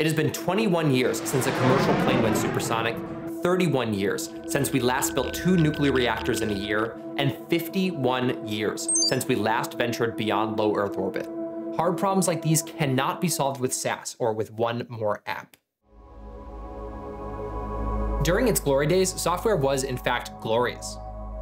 It has been 21 years since a commercial plane went supersonic, 31 years since we last built two nuclear reactors in a year, and 51 years since we last ventured beyond low Earth orbit. Hard problems like these cannot be solved with SaaS or with one more app. During its glory days, software was in fact glorious.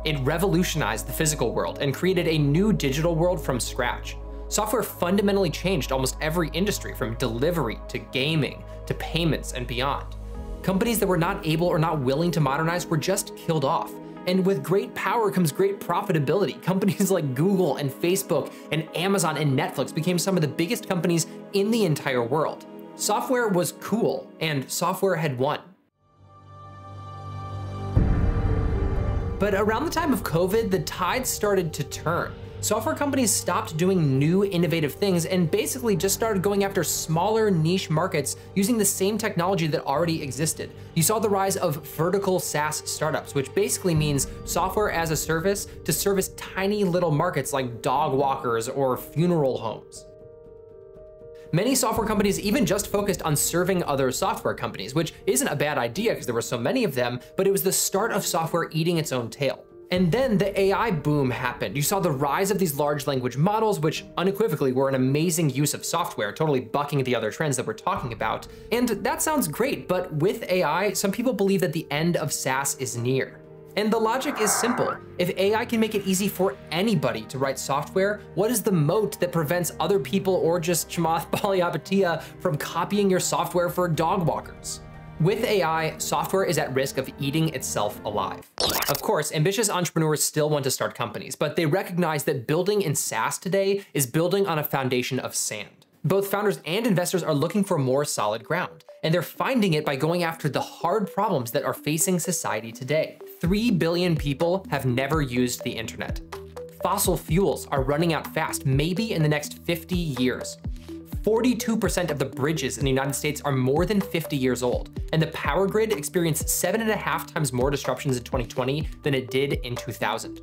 It revolutionized the physical world and created a new digital world from scratch. Software fundamentally changed almost every industry from delivery to gaming to payments and beyond. Companies that were not able or not willing to modernize were just killed off. And with great power comes great profitability. Companies like Google and Facebook and Amazon and Netflix became some of the biggest companies in the entire world. Software was cool, and software had won. But around the time of COVID, the tide started to turn software companies stopped doing new innovative things and basically just started going after smaller niche markets using the same technology that already existed. You saw the rise of vertical SaaS startups, which basically means software as a service to service tiny little markets like dog walkers or funeral homes. Many software companies even just focused on serving other software companies, which isn't a bad idea because there were so many of them, but it was the start of software eating its own tail. And then the AI boom happened. You saw the rise of these large language models, which unequivocally were an amazing use of software, totally bucking the other trends that we're talking about. And that sounds great, but with AI, some people believe that the end of SaaS is near. And the logic is simple. If AI can make it easy for anybody to write software, what is the moat that prevents other people or just Chamath Palihapitiya from copying your software for dog walkers? With AI, software is at risk of eating itself alive. Of course, ambitious entrepreneurs still want to start companies, but they recognize that building in SaaS today is building on a foundation of sand. Both founders and investors are looking for more solid ground, and they're finding it by going after the hard problems that are facing society today. 3 billion people have never used the internet. Fossil fuels are running out fast, maybe in the next 50 years. 42% of the bridges in the United States are more than 50 years old, and the power grid experienced seven and a half times more disruptions in 2020 than it did in 2000.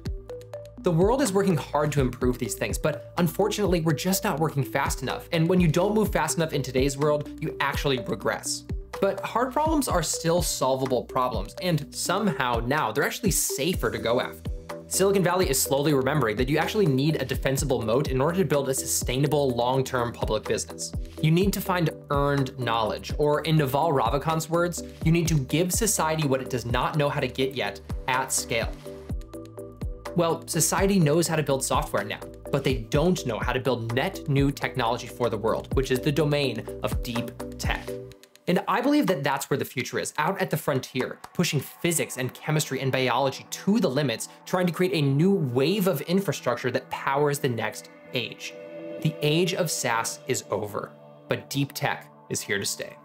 The world is working hard to improve these things, but unfortunately, we're just not working fast enough. And when you don't move fast enough in today's world, you actually regress. But hard problems are still solvable problems, and somehow now they're actually safer to go after. Silicon Valley is slowly remembering that you actually need a defensible moat in order to build a sustainable long-term public business. You need to find earned knowledge, or in Naval Ravikant's words, you need to give society what it does not know how to get yet at scale. Well, society knows how to build software now, but they don't know how to build net new technology for the world, which is the domain of deep tech. And I believe that that's where the future is, out at the frontier, pushing physics and chemistry and biology to the limits, trying to create a new wave of infrastructure that powers the next age. The age of SaaS is over, but deep tech is here to stay.